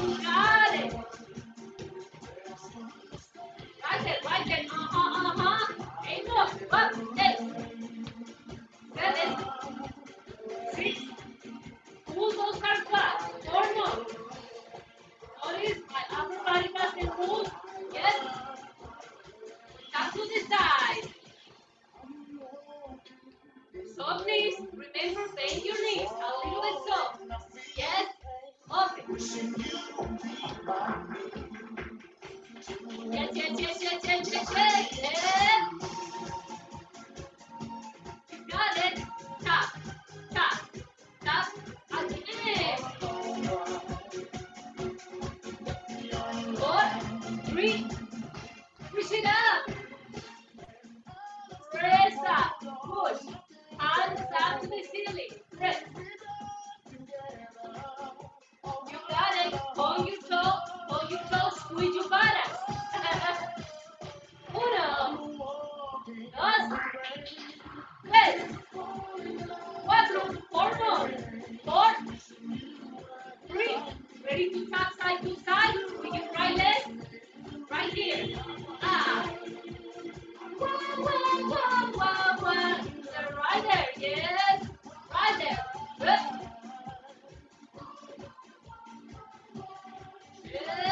Got it. Like it, like it. Uh-huh, uh-huh. Hey, look, look, hey. ¡Eh!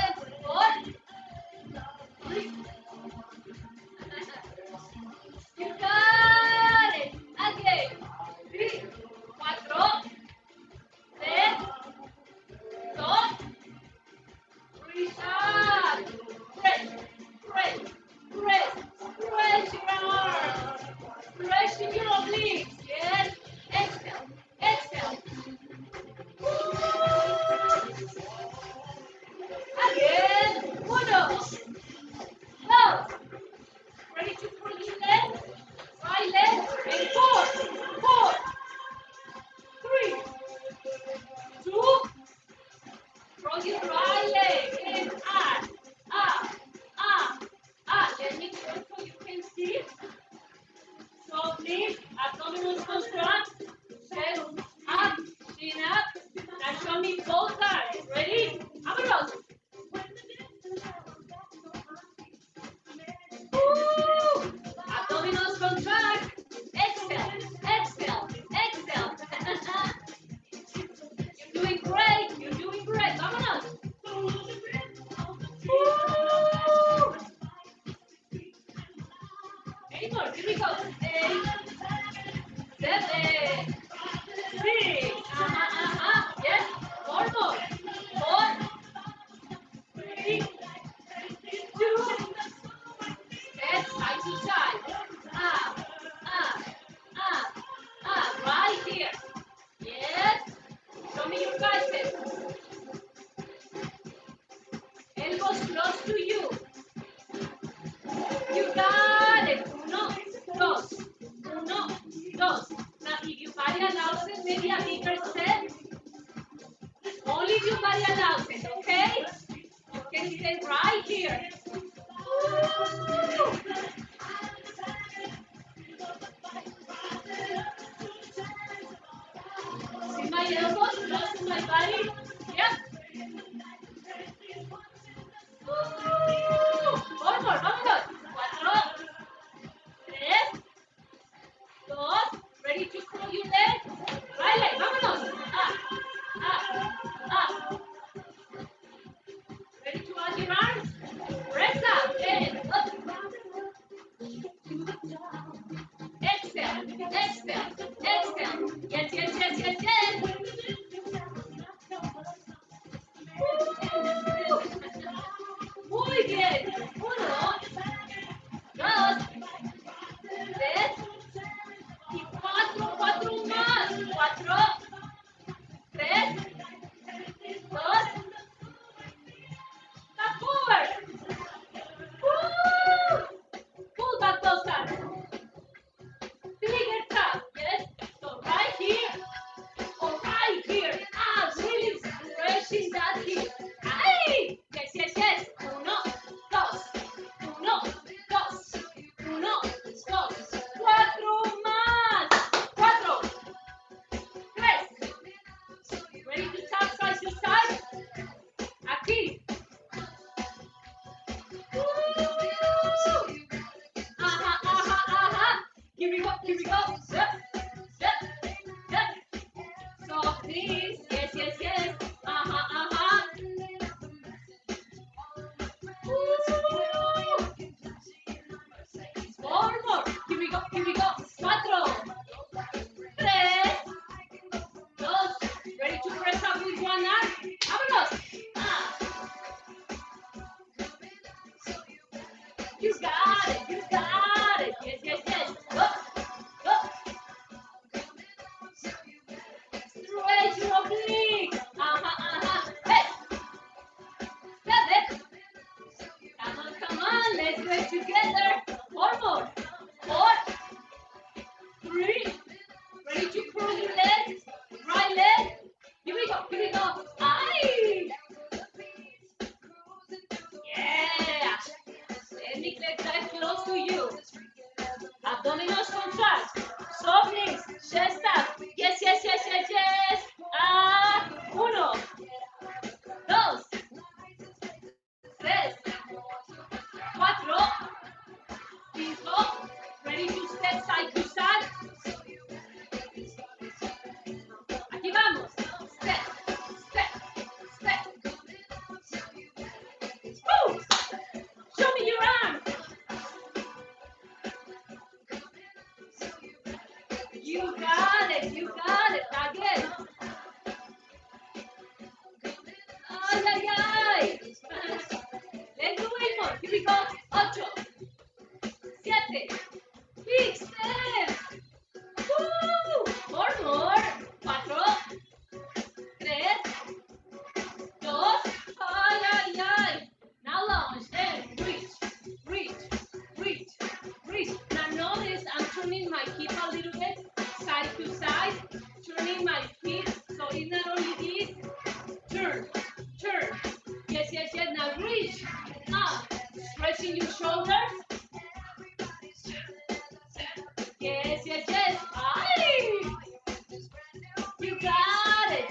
You got it.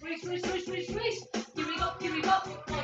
Reach, reach, reach, reach, reach. Here we go, here we go.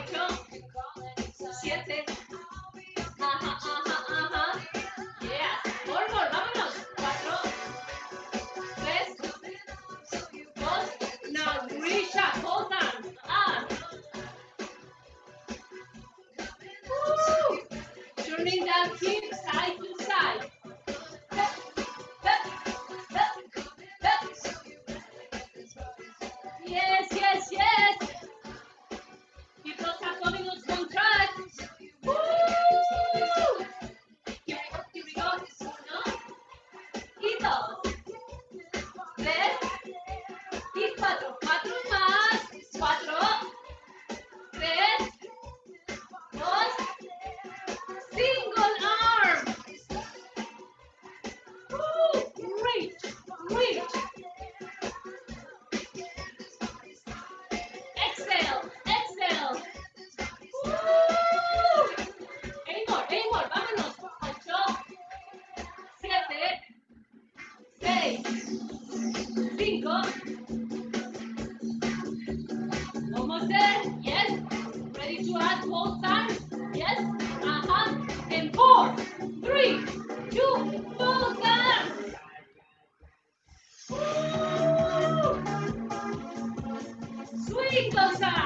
Big thumbs.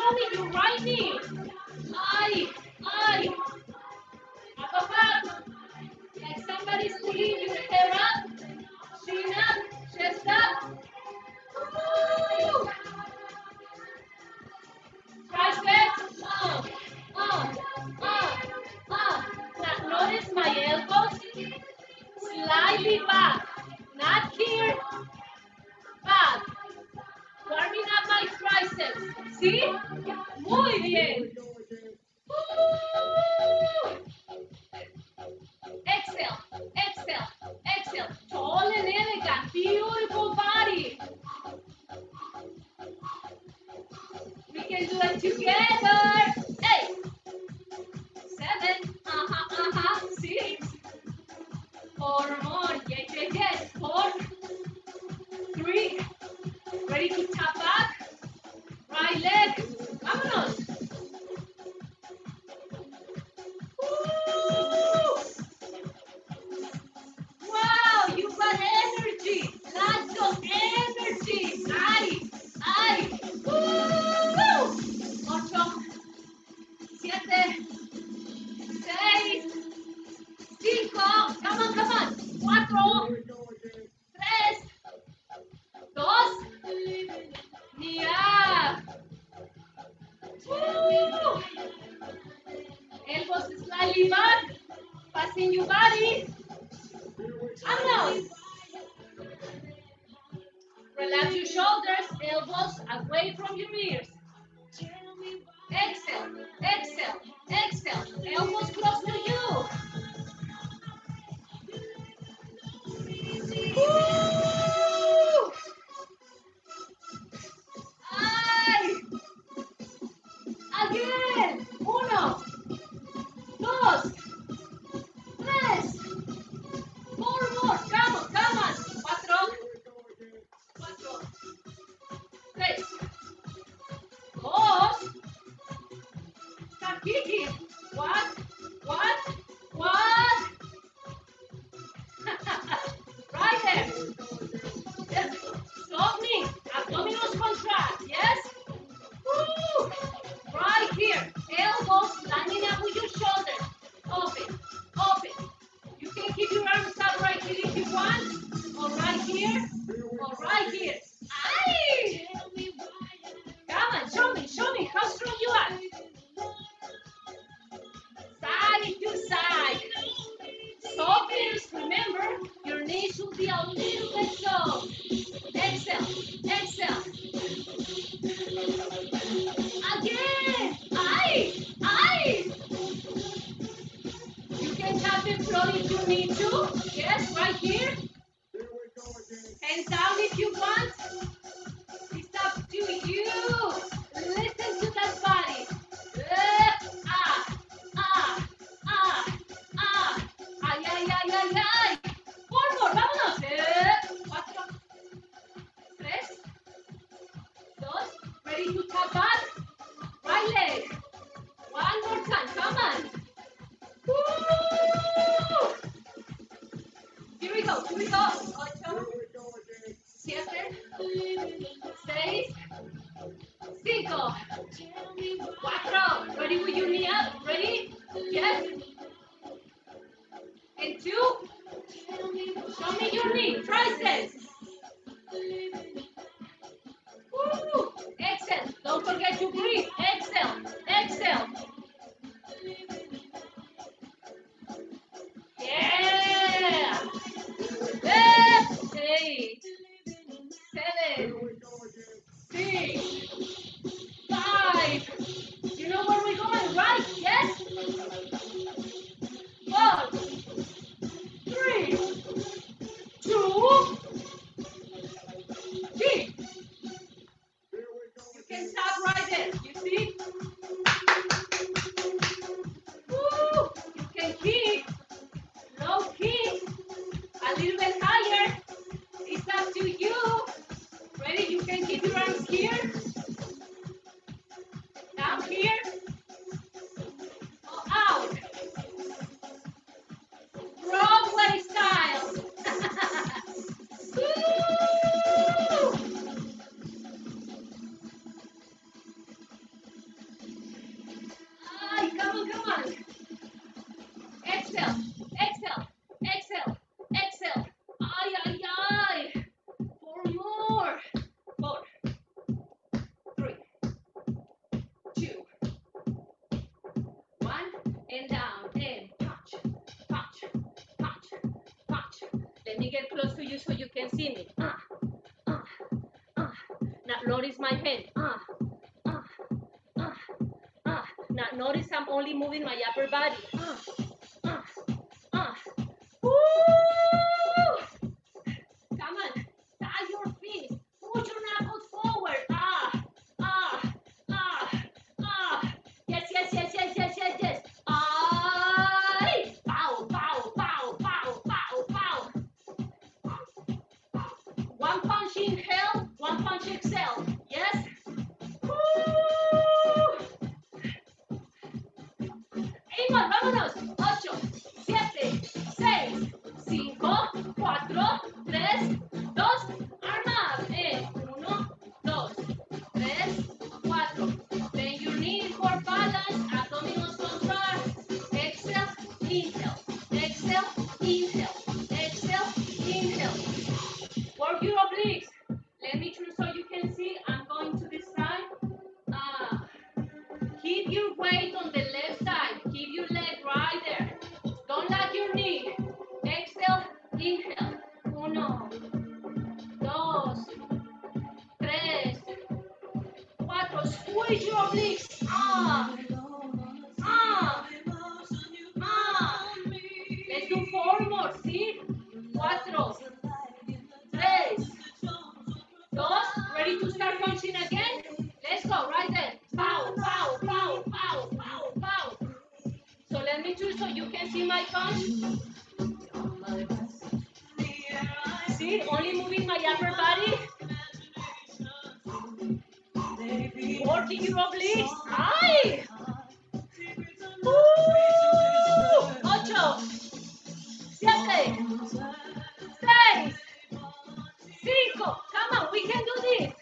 Tommy, your right me! I, I, in your body. And relax your shoulders, elbows away from your ears. need to only moving my upper body. Uh, uh, uh. Woo! Come on, tie your feet, push your knuckles forward. Ah, ah, ah, ah. Yes, yes, yes, yes, yes, yes, yes. Ay! Bow, bow, bow, bow, bow, bow. One punch inhale, one punch exhale. it.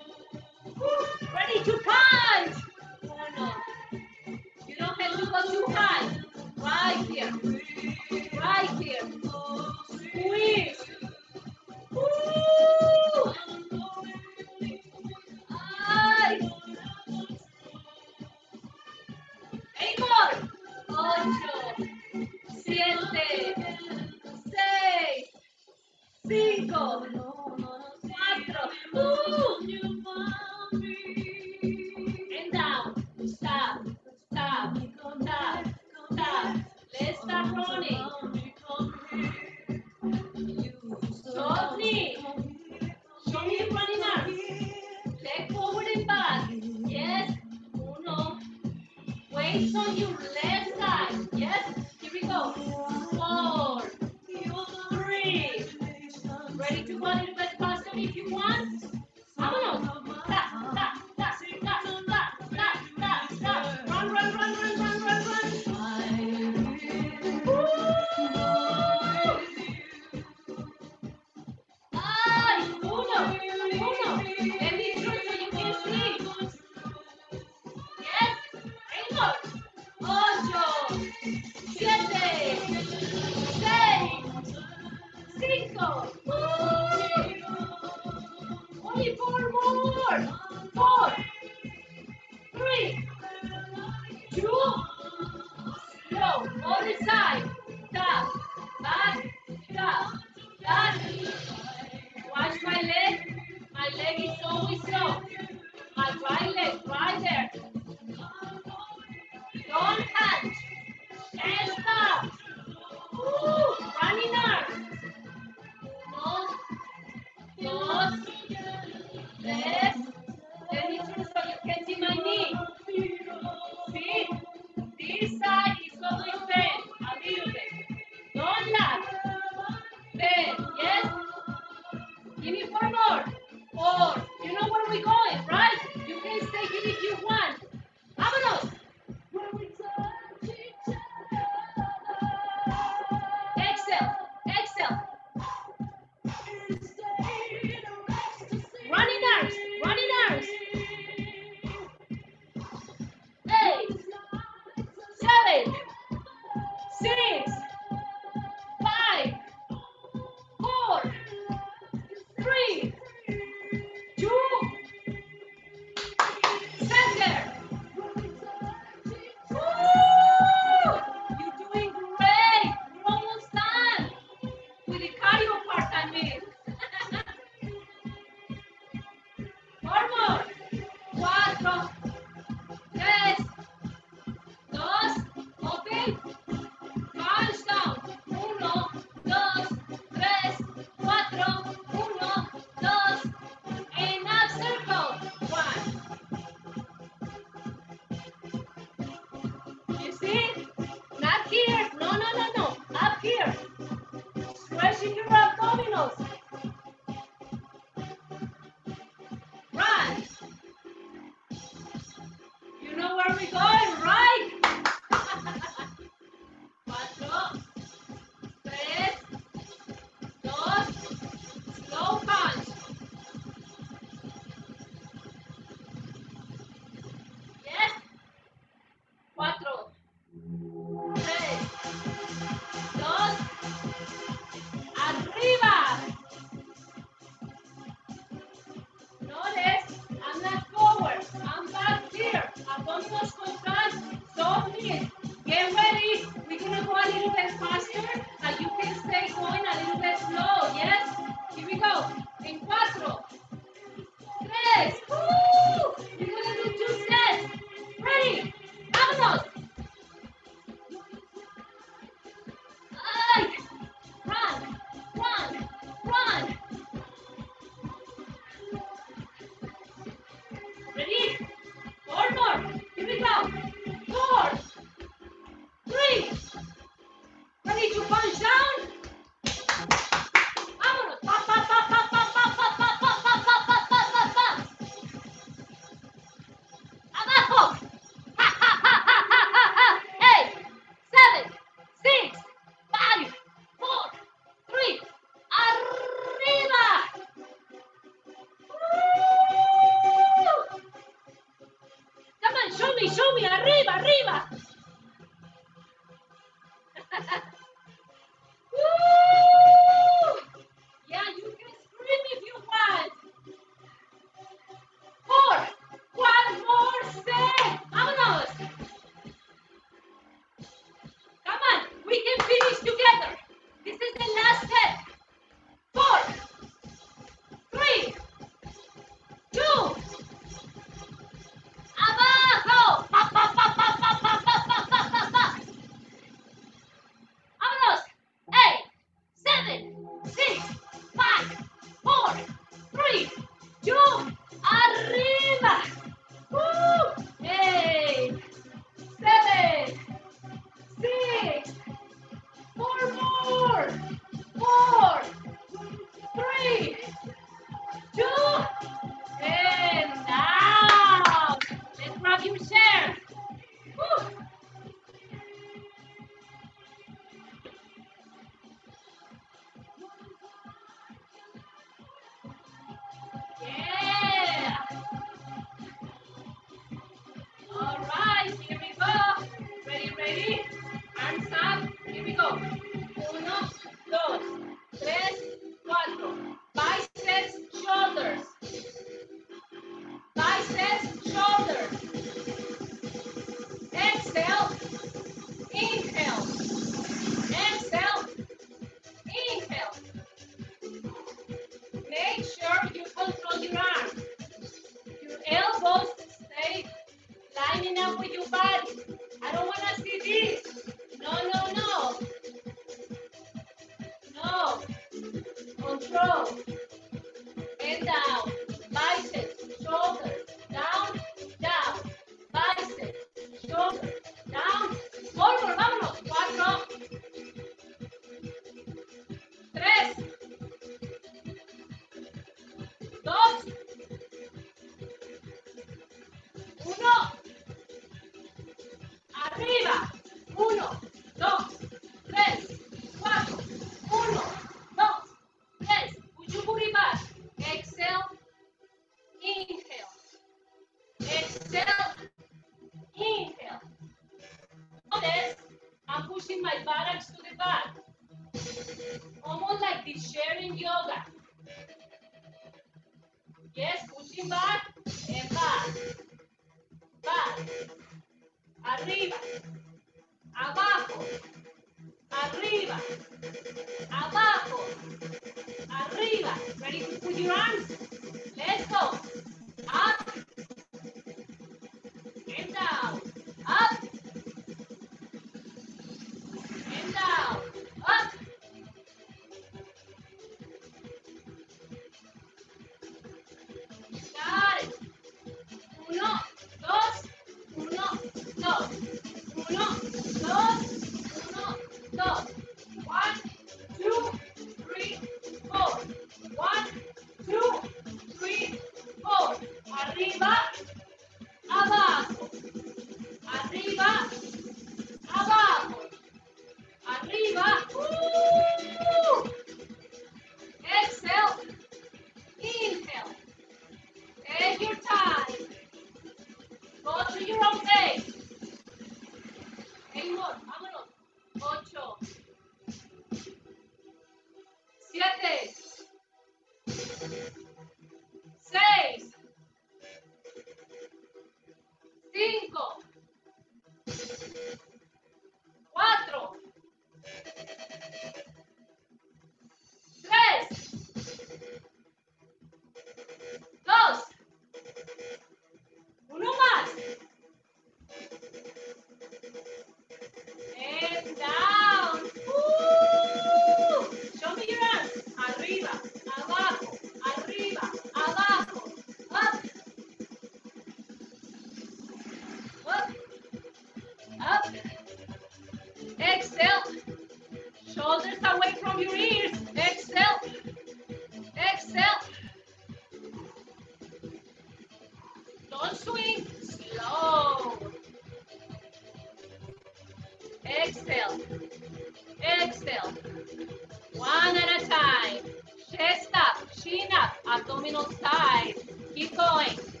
Abdominal side. Keep going.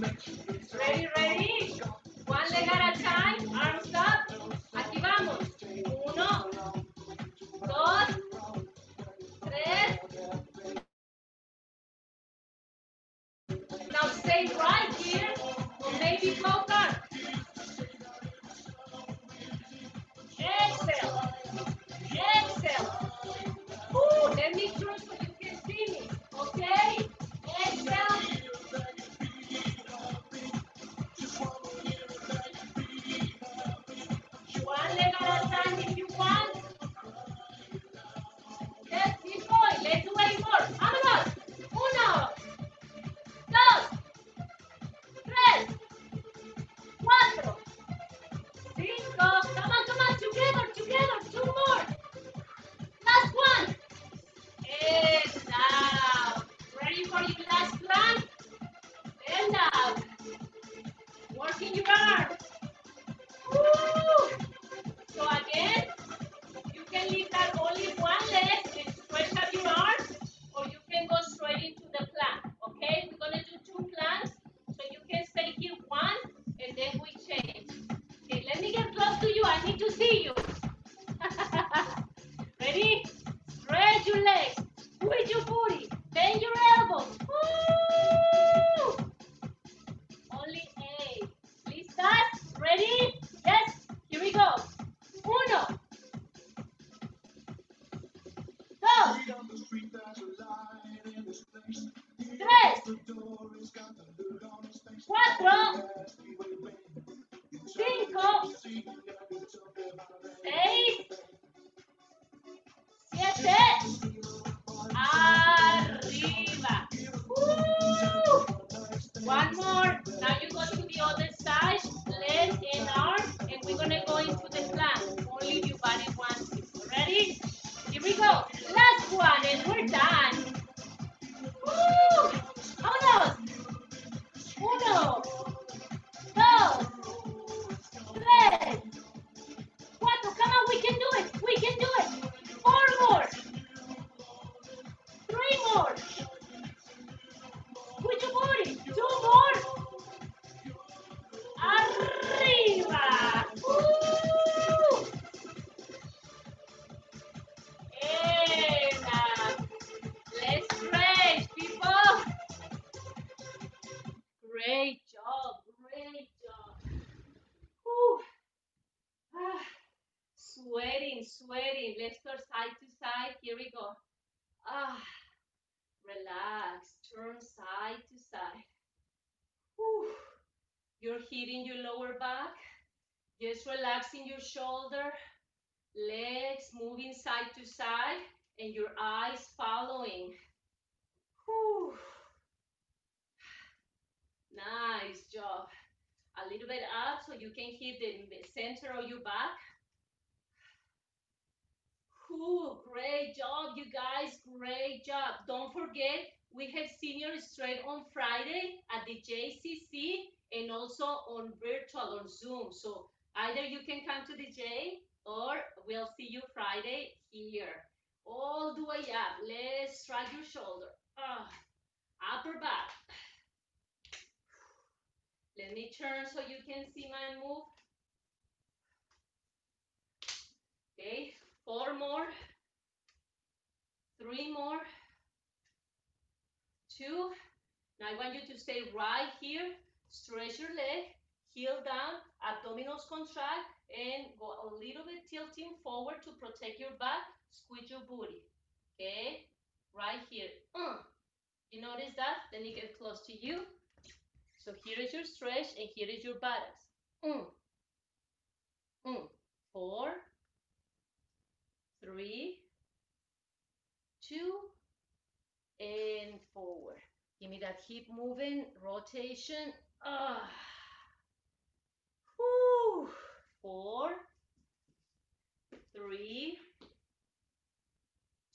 Ready, ready? Turn side to side. Whew. You're hitting your lower back. Just relaxing your shoulder, legs moving side to side, and your eyes following. Whew. Nice job. A little bit up so you can hit the center of your back. Great job, you guys. Great job. Don't forget, we have senior strength on Friday at the JCC and also on virtual on Zoom. So either you can come to the J or we'll see you Friday here. All the way up. Let's strike your shoulder. Ah, upper back. Let me turn so you can see my move. Okay, four more, three more, two. Now I want you to stay right here, stretch your leg, heel down, abdominals contract, and go a little bit tilting forward to protect your back, squeeze your booty. Okay, right here. Uh. You notice that? Let me get close to you. So here is your stretch and here is your buttocks. Mm. Mm. Four, three, two, and forward. Give me that hip moving, rotation. Ah. Four, three,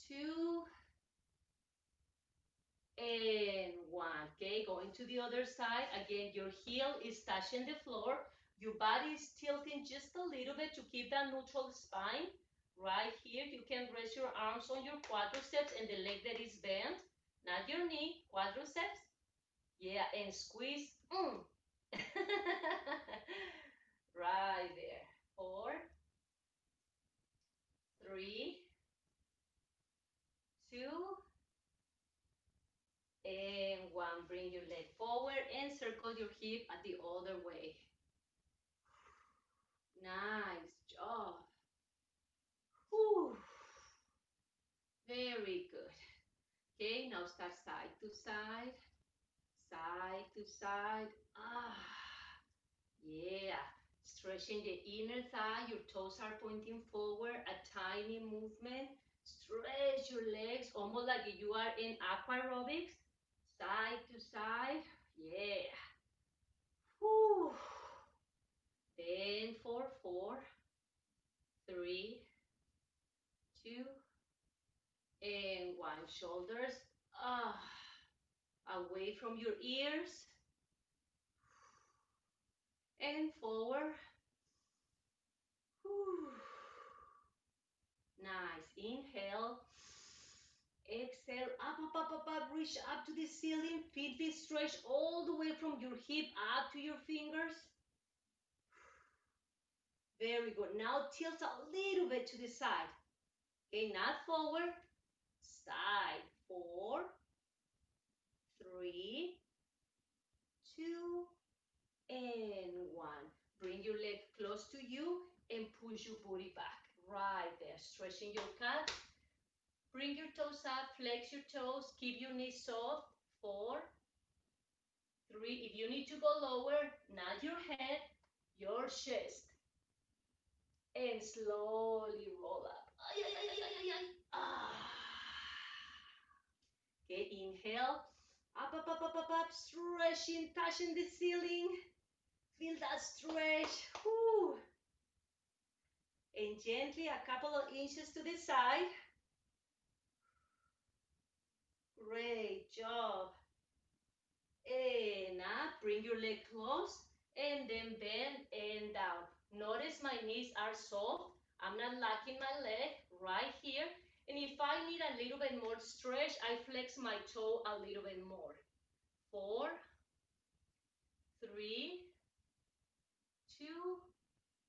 two, and one. Okay, going to the other side. Again, your heel is touching the floor. Your body is tilting just a little bit to keep that neutral spine. Right here, you can rest your arms on your quadriceps and the leg that is bent, not your knee, quadriceps. Yeah, and squeeze. Mm. right there. Four, three, two, and one. Bring your leg forward and circle your hip at the other way. Nice job. Whew. Very good. Okay, now start side to side, side to side. Ah, yeah. Stretching the inner thigh. Your toes are pointing forward. A tiny movement. Stretch your legs almost like you are in aqua aerobics. Side to side. Yeah. Whew. Then for four, three, two, and one. Shoulders ah, away from your ears. And forward. Nice. Inhale. Exhale. Up, up, up, up, up. Reach up to the ceiling. Feet be stretched all the way from your hip up to your fingers. Very good. Now tilt a little bit to the side. Okay, not forward. Side. Four, three, two, and one. Bring your leg close to you and push your booty back. Right there. Stretching your calf. Bring your toes up. Flex your toes. Keep your knees soft. Four, three. If you need to go lower, not your head, your chest and slowly roll up. Ay, ay, ay, ay, ay, ay. Ah. Okay, inhale. Up, up, up, up, up, up. Stretching, touching the ceiling. Feel that stretch. Whew. And gently, a couple of inches to the side. Great job. And up. Bring your leg close. And then bend and down. Notice my knees are soft. I'm not locking my leg right here. And if I need a little bit more stretch, I flex my toe a little bit more. Four, three, two,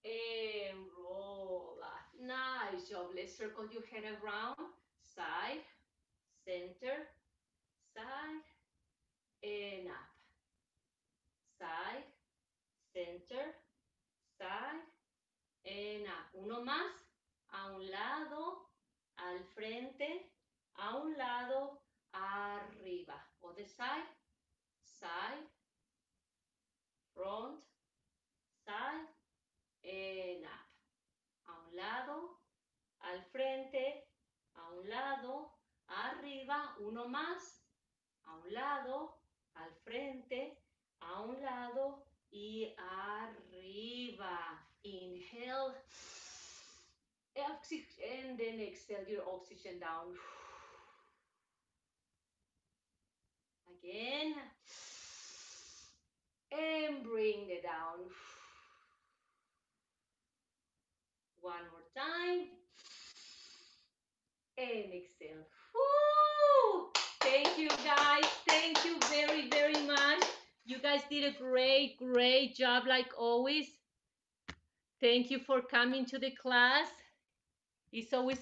and roll up. Nice job. Let's circle your head around. Side, center, side, and up. Side, center, side, and up. Uno más, a un lado, al frente, a un lado, arriba. Other side, side, front, side, and up. A un lado, al frente, a un lado, arriba, uno más, a un lado, al frente, a un lado y arriba. Inhale. Oxygen, and then exhale your oxygen down. Again. And bring it down. One more time. And exhale. Thank you guys. Thank you very, very much. You guys did a great, great job like always. Thank you for coming to the class. It's always